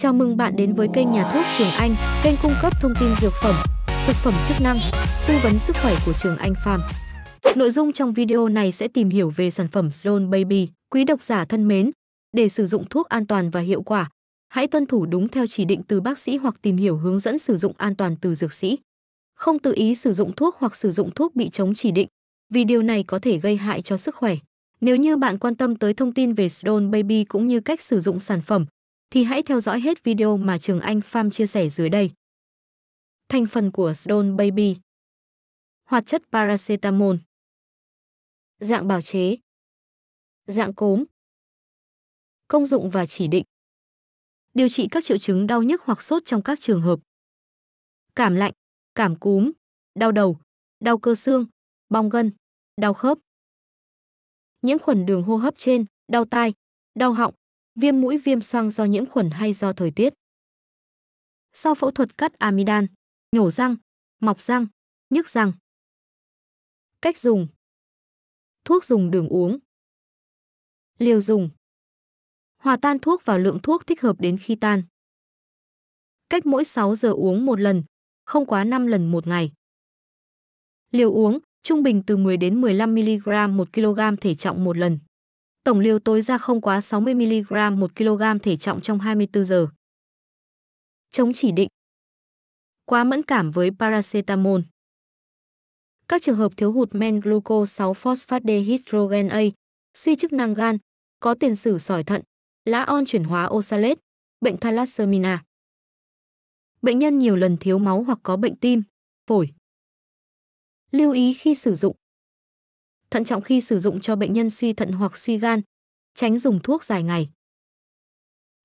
Chào mừng bạn đến với kênh Nhà thuốc Trường Anh, kênh cung cấp thông tin dược phẩm, thực phẩm chức năng, tư vấn sức khỏe của Trường Anh Farm. Nội dung trong video này sẽ tìm hiểu về sản phẩm Stone Baby. Quý độc giả thân mến, để sử dụng thuốc an toàn và hiệu quả, hãy tuân thủ đúng theo chỉ định từ bác sĩ hoặc tìm hiểu hướng dẫn sử dụng an toàn từ dược sĩ. Không tự ý sử dụng thuốc hoặc sử dụng thuốc bị chống chỉ định, vì điều này có thể gây hại cho sức khỏe. Nếu như bạn quan tâm tới thông tin về Stone Baby cũng như cách sử dụng sản phẩm, thì hãy theo dõi hết video mà Trường Anh Farm chia sẻ dưới đây. Thành phần của Stone Baby. Hoạt chất paracetamol. Dạng bào chế. Dạng cốm. Công dụng và chỉ định. Điều trị các triệu chứng đau nhức hoặc sốt trong các trường hợp. Cảm lạnh, cảm cúm, đau đầu, đau cơ xương, bong gân, đau khớp. Nhiễm khuẩn đường hô hấp trên, đau tai, đau họng, viêm mũi viêm xoang do nhiễm khuẩn hay do thời tiết. Sau phẫu thuật cắt amidan, nhổ răng, mọc răng, nhức răng. Cách dùng Thuốc dùng đường uống Liều dùng Hòa tan thuốc vào lượng thuốc thích hợp đến khi tan. Cách mỗi 6 giờ uống một lần, không quá 5 lần một ngày. Liều uống trung bình từ 10 đến 15 mg một kg thể trọng một lần. Tổng liều tối ra không quá 60 mg một kg thể trọng trong 24 giờ. Chống chỉ định. Quá mẫn cảm với paracetamol. Các trường hợp thiếu hụt men gluco 6 phosphate dehydrogen A, suy chức năng gan, có tiền sử sỏi thận, lá on chuyển hóa oxalate, bệnh thalassemia. Bệnh nhân nhiều lần thiếu máu hoặc có bệnh tim, phổi. Lưu ý khi sử dụng. Thận trọng khi sử dụng cho bệnh nhân suy thận hoặc suy gan, tránh dùng thuốc dài ngày.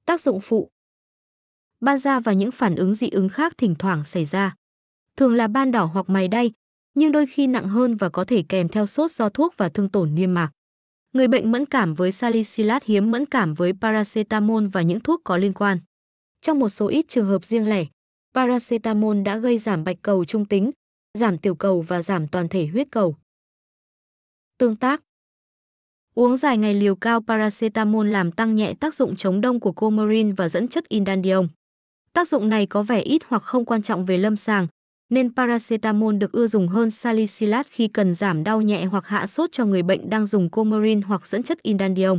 Tác dụng phụ Ban da và những phản ứng dị ứng khác thỉnh thoảng xảy ra. Thường là ban đỏ hoặc mày đay, nhưng đôi khi nặng hơn và có thể kèm theo sốt do thuốc và thương tổn niêm mạc. Người bệnh mẫn cảm với salicylat hiếm mẫn cảm với paracetamol và những thuốc có liên quan. Trong một số ít trường hợp riêng lẻ, paracetamol đã gây giảm bạch cầu trung tính, giảm tiểu cầu và giảm toàn thể huyết cầu. Tương tác Uống dài ngày liều cao paracetamol làm tăng nhẹ tác dụng chống đông của coumarin và dẫn chất indandiol. Tác dụng này có vẻ ít hoặc không quan trọng về lâm sàng, nên paracetamol được ưa dùng hơn salicylat khi cần giảm đau nhẹ hoặc hạ sốt cho người bệnh đang dùng coumarin hoặc dẫn chất indandiol.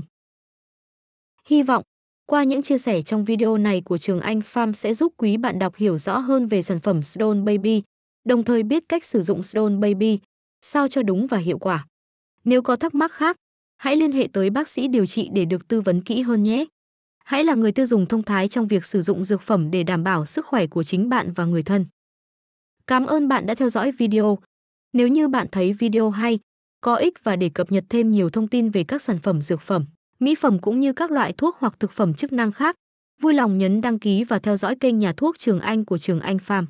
Hy vọng, qua những chia sẻ trong video này của Trường Anh Farm sẽ giúp quý bạn đọc hiểu rõ hơn về sản phẩm Stone Baby, đồng thời biết cách sử dụng Stone Baby sao cho đúng và hiệu quả. Nếu có thắc mắc khác, hãy liên hệ tới bác sĩ điều trị để được tư vấn kỹ hơn nhé. Hãy là người tiêu dùng thông thái trong việc sử dụng dược phẩm để đảm bảo sức khỏe của chính bạn và người thân. Cảm ơn bạn đã theo dõi video. Nếu như bạn thấy video hay, có ích và để cập nhật thêm nhiều thông tin về các sản phẩm dược phẩm, mỹ phẩm cũng như các loại thuốc hoặc thực phẩm chức năng khác, vui lòng nhấn đăng ký và theo dõi kênh nhà thuốc Trường Anh của Trường Anh Farm.